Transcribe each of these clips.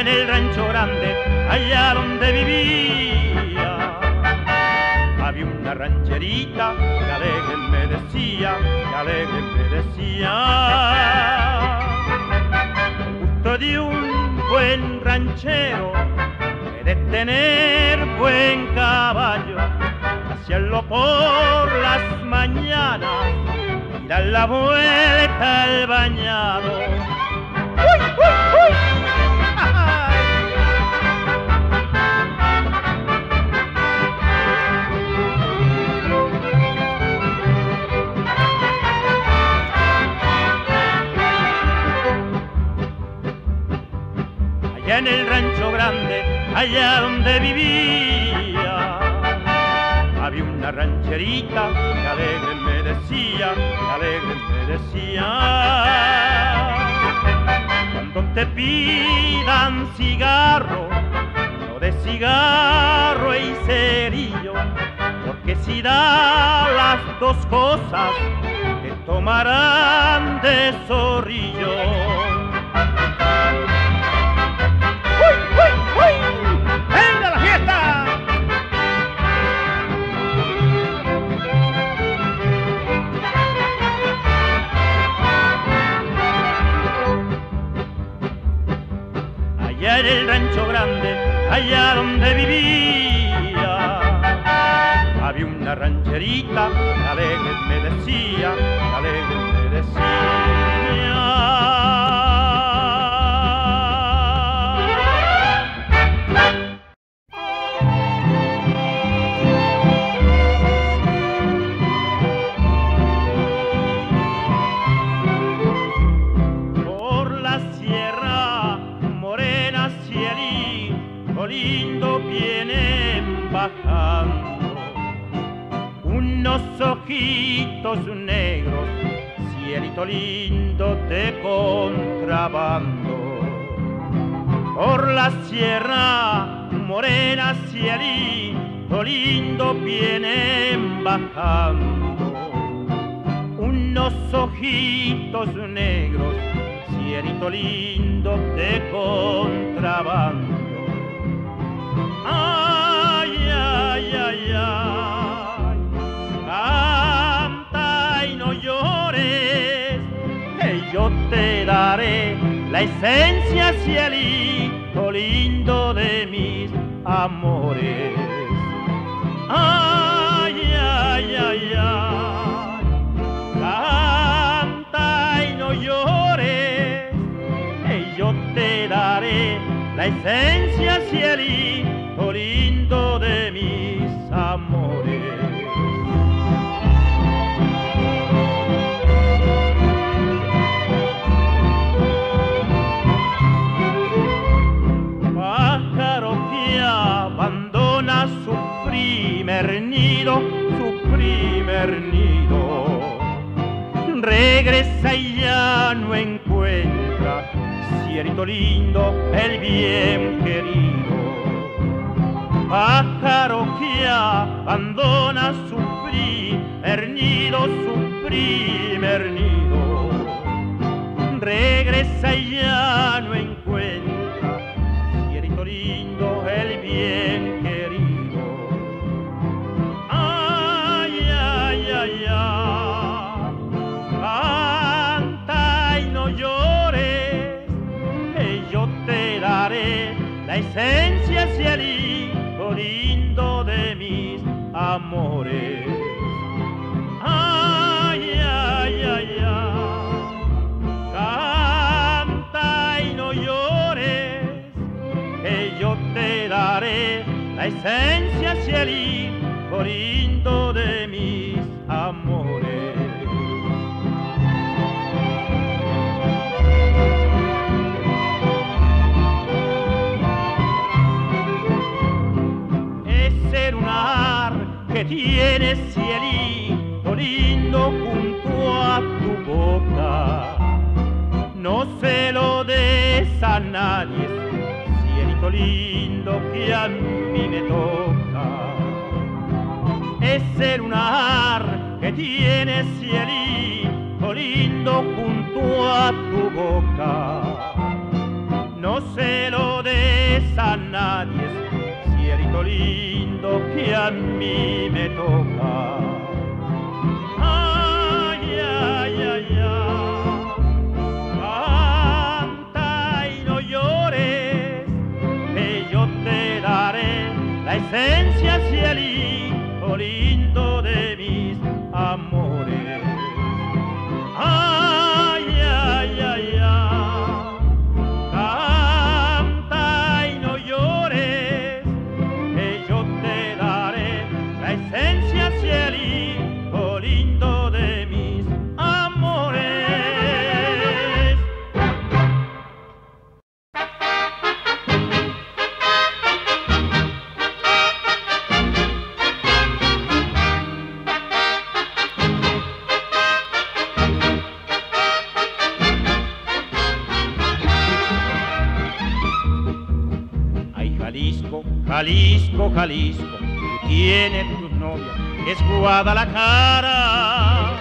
en el rancho grande, allá donde vivía, había una rancherita que alegre me decía, que alegre me decía, gusto de un buen ranchero, que de tener buen caballo, hacerlo por las mañanas y dar la vuelta al bañado. ¡Uy, uy, uy! En el rancho grande, allá donde vivía. Había una rancherita que alegre me decía, que alegre me decía. Cuando te pidan cigarro, no de cigarro y cerillo, porque si da las dos cosas, te tomarán de zorrillo. En el rancho grande, allá donde vivía, había una rancherita que alegre me decía, que alegre me decía. Negros cielito lindo de contrabando por la sierra morena cielito lindo vienen bajando unos ojitos negros, cielito lindo de contrabando. Ay, la esencia, cielito lindo de mis amores. Ay, ay, ay, ay, canta y no llores, que yo te daré la esencia, cielito Regresa y ya no encuentra, cielito lindo, el bien querido. Pájaro que abandona su primer nido, su primer nido. Regresa y ya la esencia, cielito lindo de mis amores. Ay, ay, ay, ay, canta y no llores, que yo te daré la esencia, cielito oh lindo de mis tiene cielito lindo junto a tu boca, no se lo des a nadie, cielito lindo que a mí me toca. Ese lunar que tiene cielito lindo junto a tu boca, no se lo des a nadie, cielito lindo que a mí me toca. Ay, ay, ay, ay. Canta y no llores, que yo te daré la esencia, Jalisco, Jalisco, Jalisco, tú tienes tu novia, es Guadalajara.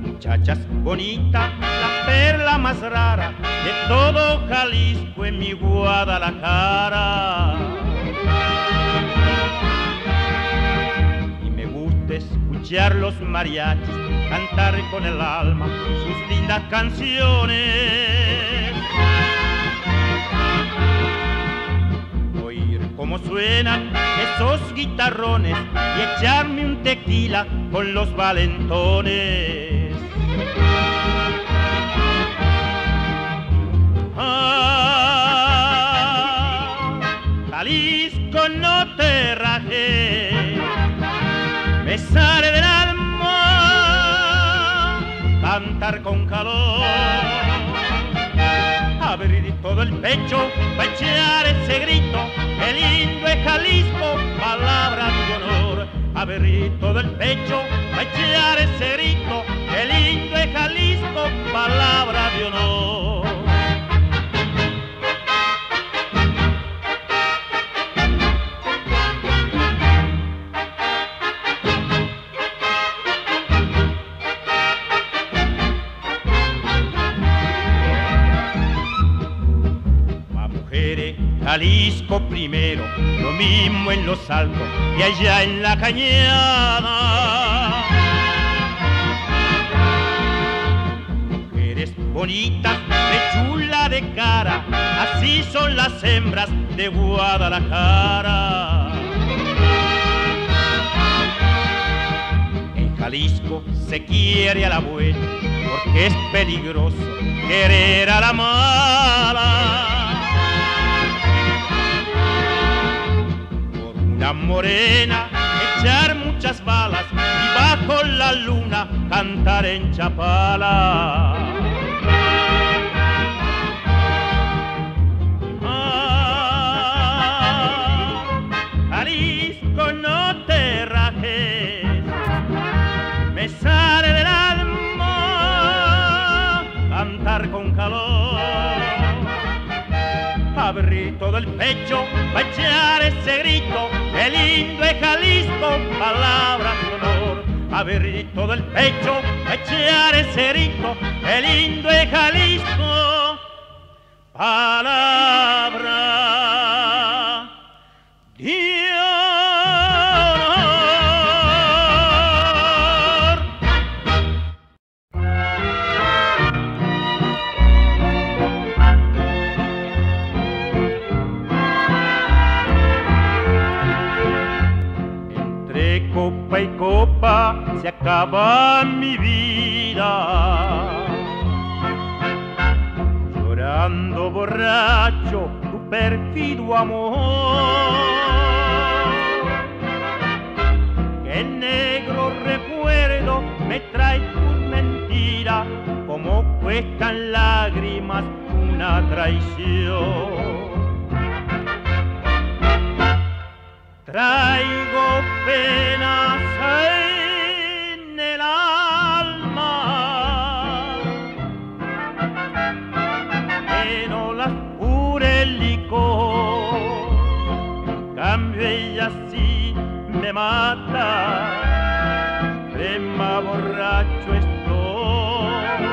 Muchachas bonitas, la perla más rara de todo Jalisco en mi Guadalajara. Y me gusta escuchar los mariachis cantar con el alma sus lindas canciones. Cómo suenan esos guitarrones y echarme un tequila con los valentones. Ah, Jalisco no te rajes me sale del alma cantar con calor. Abrir todo el pecho para echar ese grito, el lindo es Jalisco, palabra de honor. Abrir todo el pecho para echar ese grito, el lindo es Jalisco, palabra de honor. Jalisco primero, lo mismo en los altos y allá en la cañada. Mujeres bonitas, de chula de cara, así son las hembras de Guadalajara. En Jalisco se quiere a la buena, porque es peligroso querer a la mala. Morena echar muchas balas y bajo la luna cantar en Chapala. Todo el pecho para echar ese grito, el lindo es Jalisco, palabra de honor. Abrir todo el pecho para echar ese grito, el lindo es Jalisco, palabra acaba mi vida. Mata, crema borracho estoy.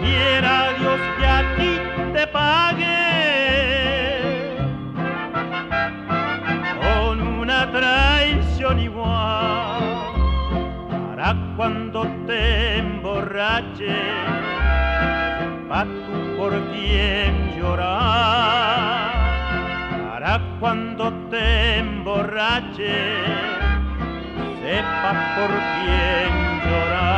Quiera Dios que a ti te pague traición igual para cuando te emborrache sepa tú por quién llorar cuando te emborrache sepa por quién llorar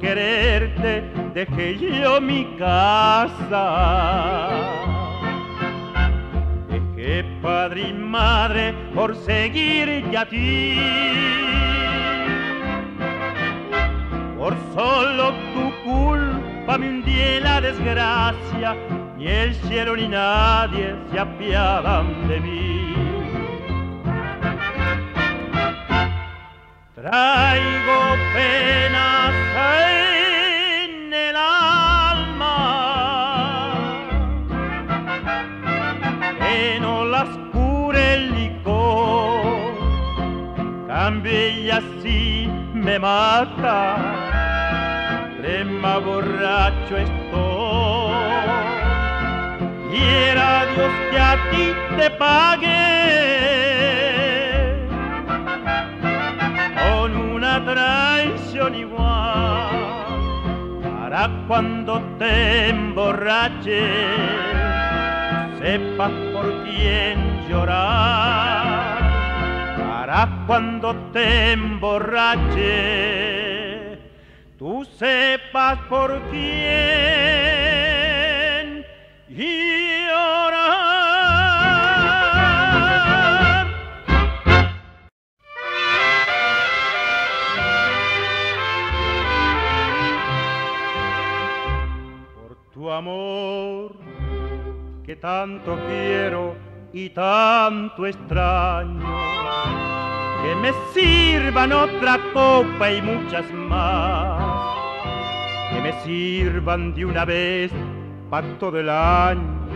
quererte dejé yo mi casa. Padre y madre por seguirte a ti. Solo tu culpa me hundí la desgracia, ni el cielo ni nadie se apiadan de mí. Traigo penas en el alma que no las cure el licor. Cambio y así me mata, crema borracho estoy. Quiera Dios que a ti te pague traición igual para cuando te emborrache sepas por quién llorar para cuando te emborrache tú sepas por quién llorar amor que tanto quiero y tanto extraño. Que me sirvan otra copa y muchas más. Me sirvan de una vez para todo el año.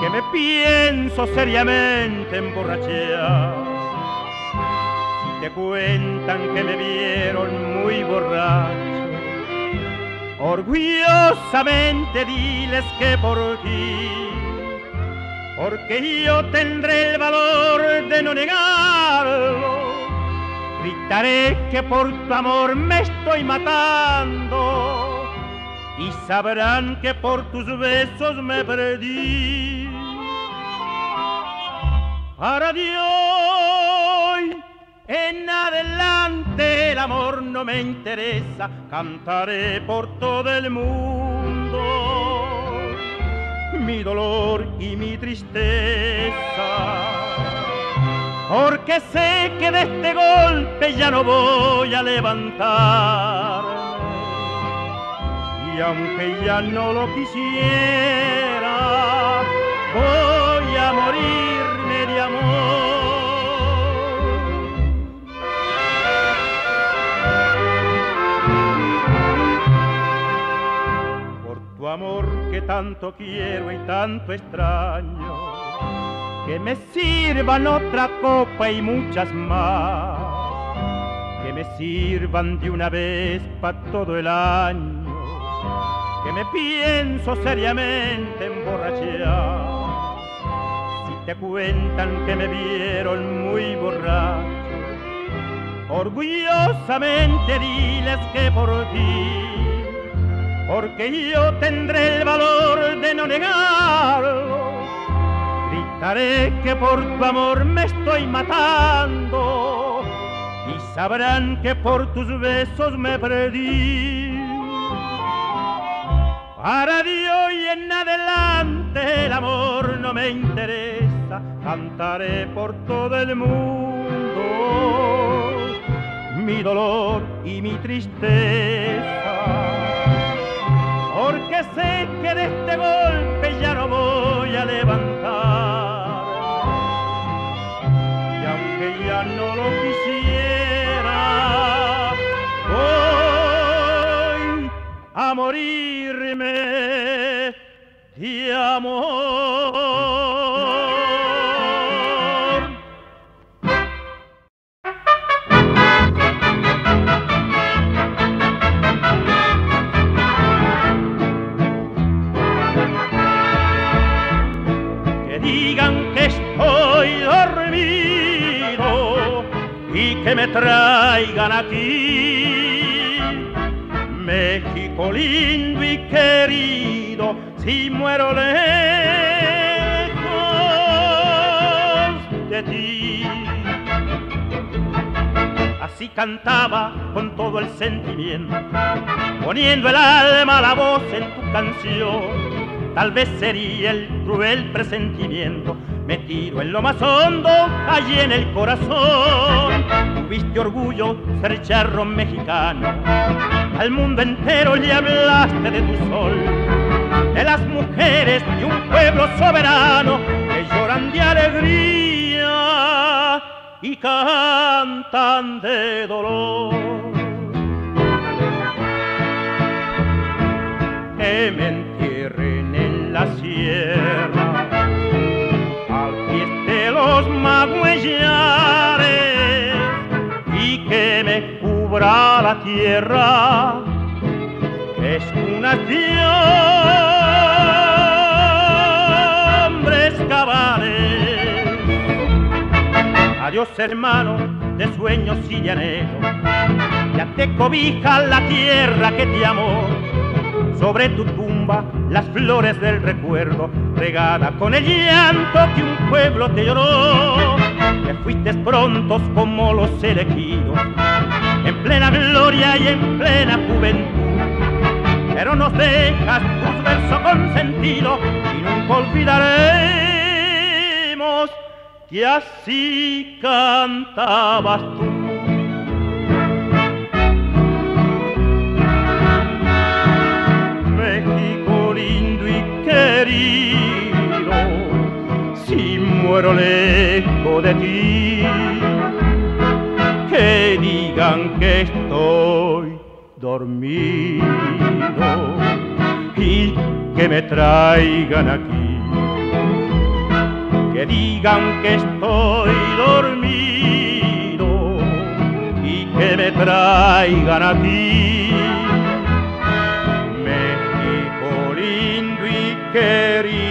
Que me pienso seriamente emborrachear. Si te cuentan que me vieron muy borracho Orgullosamente diles que por ti, porque yo tendré el valor de no negarlo. Gritaré que por tu amor me estoy matando y sabrán que por tus besos me perdí. Para Dios en adelante el amor no me interesa, cantaré por todo el mundo mi dolor y mi tristeza. Porque sé que de este golpe ya no voy a levantar. Y aunque ya no lo quisiera, voy a morirme de amor. amor que tanto quiero y tanto extraño, que me sirvan otra copa y muchas más, que me sirvan de una vez para todo el año, que me pienso seriamente emborrachear. Si te cuentan que me vieron muy borracho, orgullosamente diles que por ti porque yo tendré el valor de no negarlo. Gritaré que por tu amor me estoy matando y sabrán que por tus besos me perdí. Para Dios y en adelante el amor no me interesa, cantaré por todo el mundo mi dolor y mi tristeza. Porque sé que de este golpe ya no voy a levantar. Sentimiento, poniendo el alma la voz en tu canción. Tal vez sería el cruel presentimiento metido en lo más hondo, allí en el corazón. Tuviste orgullo ser charro mexicano, al mundo entero le hablaste de tu sol, de las mujeres de un pueblo soberano que lloran de alegría y cantan de dolor. Me entierren en la sierra. Los magüellares y que me cubra la tierra. Es una hombres cabales. Adiós hermano de sueños y de anhelo, ya te cobija la tierra que te amó sobre tu tumba las flores del recuerdo, regada con el llanto que un pueblo te lloró. Que fuiste prontos como los elegidos, en plena gloria y en plena juventud. Pero nos dejas tus versos con sentido y nunca olvidaremos que así cantabas tú. Si muero lejos de ti, que digan que estoy dormido y que me traigan aquí, que digan que estoy dormido y que me traigan a ti. Lindo y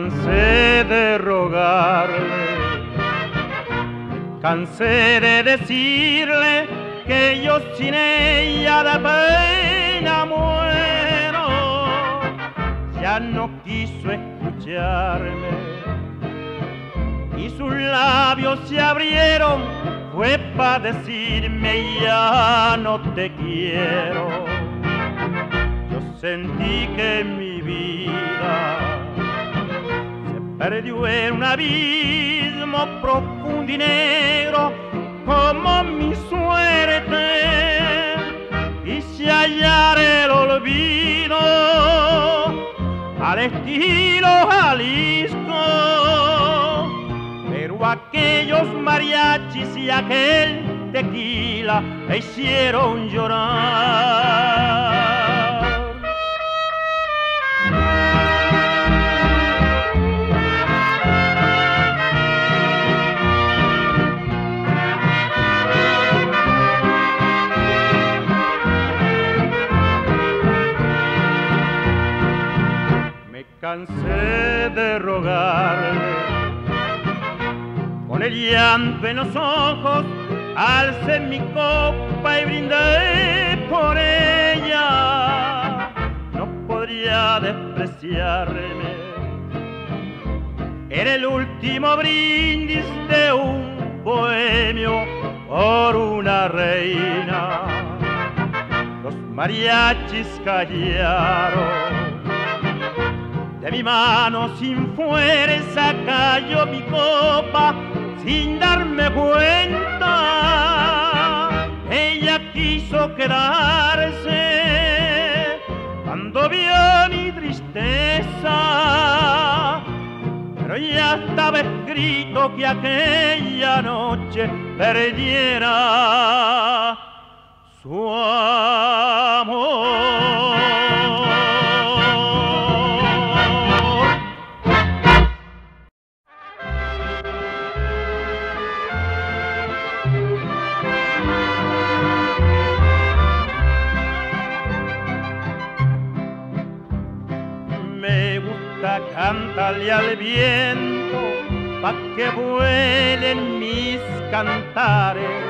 cansé de rogarle, cansé de decirle que yo sin ella de pena muero, ya no quiso escucharme y sus labios se abrieron, fue para decirme ya no te quiero. Yo sentí que perdió en un abismo profundo y negro como mi suerte. Y si hallar el olvido al estilo Jalisco. Pero aquellos mariachis y aquel tequila me hicieron llorar de rogarle. Con el llanto en los ojos, alce mi copa y brindaré por ella. No podría despreciarme. Era el último brindis de un bohemio por una reina. Los mariachis callaron mi mano sin fuerza cayó mi copa sin darme cuenta. Ella quiso quedarse cuando vio mi tristeza. Pero ya estaba escrito que aquella noche perdiera su amor. Cántale al viento pa' que vuelen mis cantares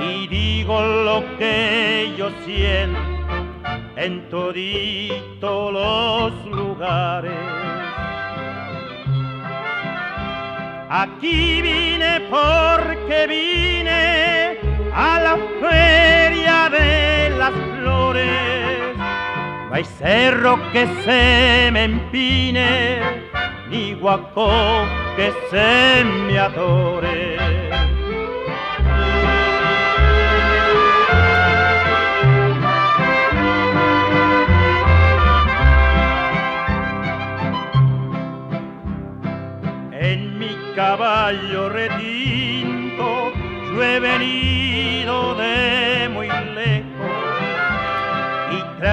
y digo lo que yo siento en todito los lugares. Aquí vine porque vine a la feria de las flores no hay cerro que se me empine, ni guaco que se me adore. En mi caballo retinto yo he venido de muy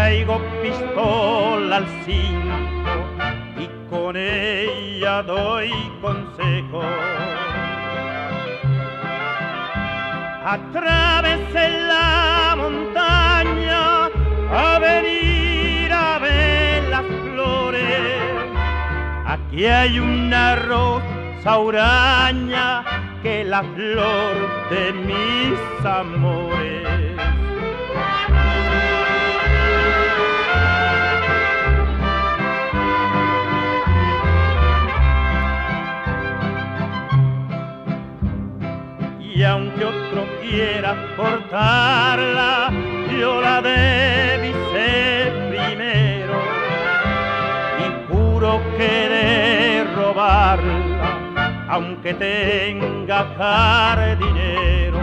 traigo pistola al cinto y con ella doy consejo. Atravesé la montaña a venir a ver las flores. Aquí hay una rosa uraña que la flor de mis amores. Quiera portarla, yo la ser primero y juro que de robarla, aunque tenga dinero.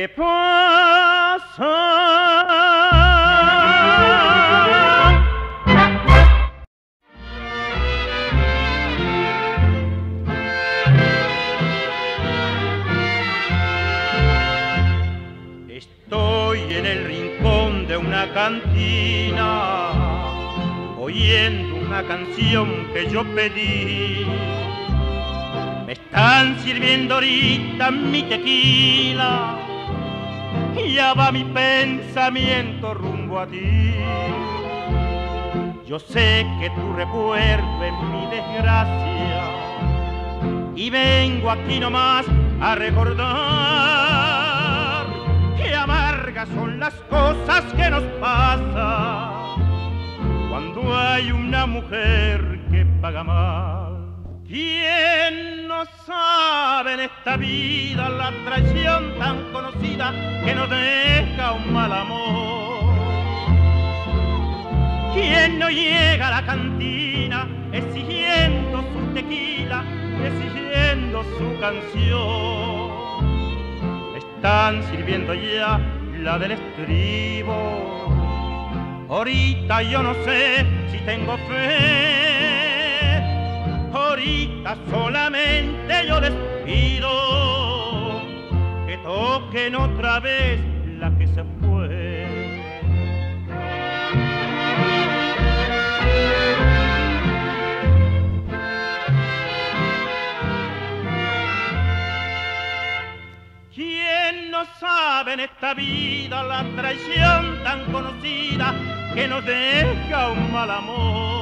Qué pasa. Estoy en el rincón de una cantina, oyendo una canción que yo pedí me están sirviendo ahorita mi tequila. Va mi pensamiento rumbo a ti. Yo sé que tu recuerdo es mi desgracia. Y vengo aquí nomás a recordar que amargas son las cosas que nos pasan cuando hay una mujer que paga mal. ¿Quién no sabe en esta vida la traición tan conocida que nos deja un mal amor? ¿Quién no llega a la cantina exigiendo su tequila, exigiendo su canción? están sirviendo ya la del estribo. Ahorita yo no sé si tengo fe ahorita solamente yo les pido que toquen otra vez la que se fue. ¿Quién no sabe en esta vida la traición tan conocida que nos deja un mal amor?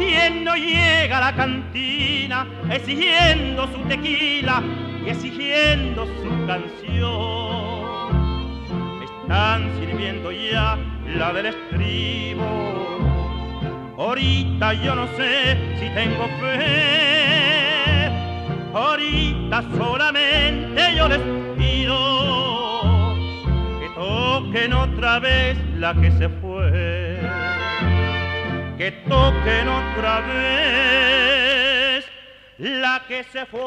¿Quién no llega a la cantina exigiendo su tequila y exigiendo su canción? Están sirviendo ya la del estribo. Ahorita yo no sé si tengo fe. Ahorita solamente yo les pido que toquen otra vez la que se fue. Que toquen otra vez la que se fue.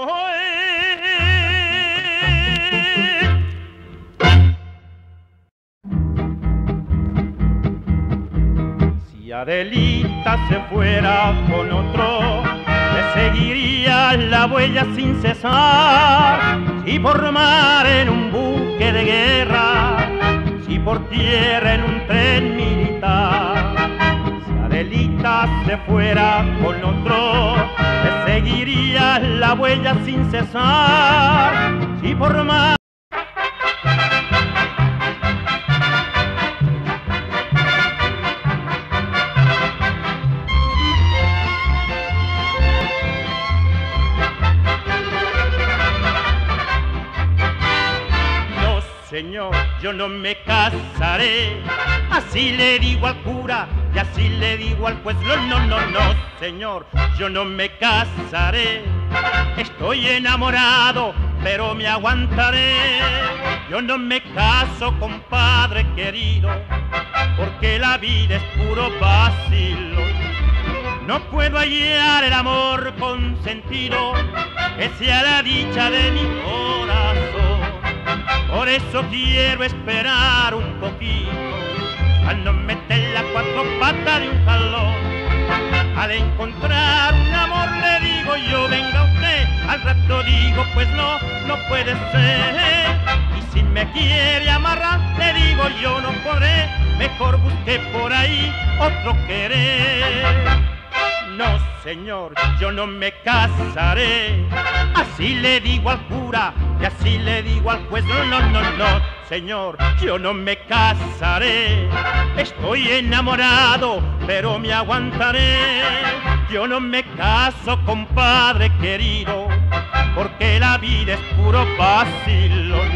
Adelita se fuera con otro, le seguiría la huella sin cesar. Si por mar en un buque de guerra, si por tierra en un tren. Si Adelita se fuera con otro, le seguiría la huella sin cesar. Si por mar Señor, yo no me casaré. Así le digo al cura y así le digo al juez. No, no, no, no, Señor, yo no me casaré. Estoy enamorado, pero me aguantaré. Yo no me caso, compadre querido, porque la vida es puro vacilo. No puedo hallar el amor con sentido que sea la dicha de mi corazón. Por eso quiero esperar un poquito, al no meter las cuatro patas de un jalón. Al encontrar un amor le digo yo, venga usted, al rato digo, pues no, no puede ser. Y si me quiere amarrar, le digo yo no podré, mejor busque por ahí otro querer. No, señor, yo no me casaré. Así le digo al cura y así le digo al juez. No, no, no, no, señor, yo no me casaré. Estoy enamorado, pero me aguantaré. Yo no me caso, compadre querido, porque la vida es puro vacilón.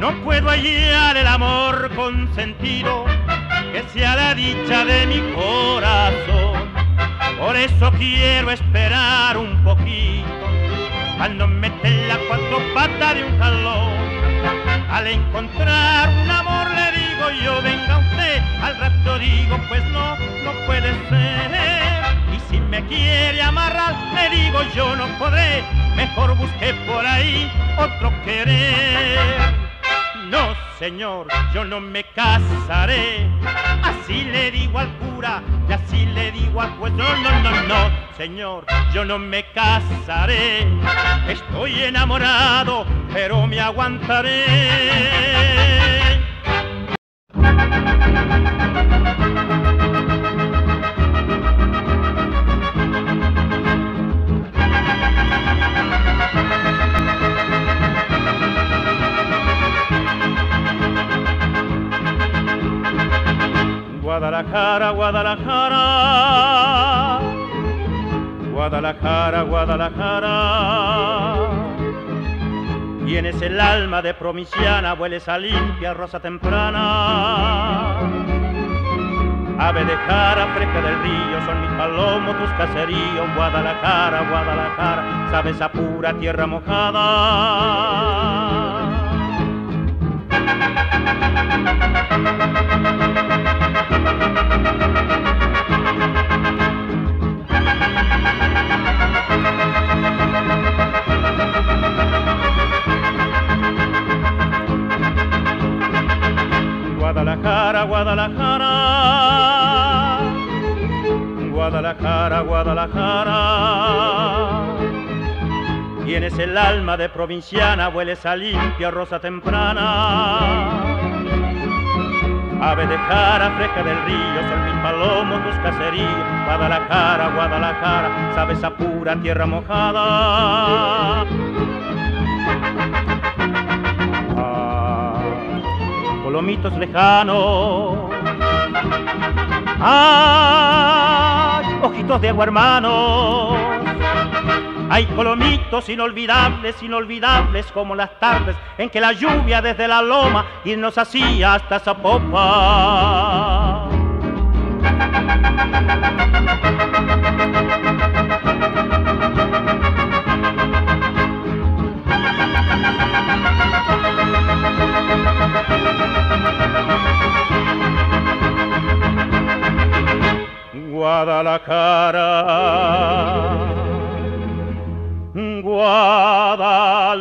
No puedo hallar el amor con sentido que sea la dicha de mi corazón. Por eso quiero esperar un poquito, al no meter la cuatro patas de un jalón. Al encontrar un amor le digo yo, venga usted, al rato digo, pues no, no puede ser. Y si me quiere amarrar, le digo yo no podré, mejor busque por ahí otro querer. No, señor, yo no me casaré. Así le digo al cura y así le digo al juez. No, no, no, no, señor, yo no me casaré. Estoy enamorado, pero me aguantaré. Guadalajara, Guadalajara, Guadalajara, Guadalajara. Tienes el alma de provinciana, hueles a limpia rosa temprana. Ave de cara, fresca del río, son mis palomos, tus caseríos, Guadalajara, Guadalajara, sabes a pura tierra mojada. Guadalajara, Guadalajara, Guadalajara, Guadalajara. Tienes el alma de provinciana, hueles a limpia rosa temprana. Ave de cara fresca del río, son mis palomos tus cacerías. Guadalajara, Guadalajara, sabes a pura tierra mojada. Ah, colomitos lejanos. Ay, ojitos de agua hermano hay colomitos inolvidables, inolvidables como las tardes en que la lluvia desde la loma y nos hacía hasta Zapopan. Guadalajara Guadalajara.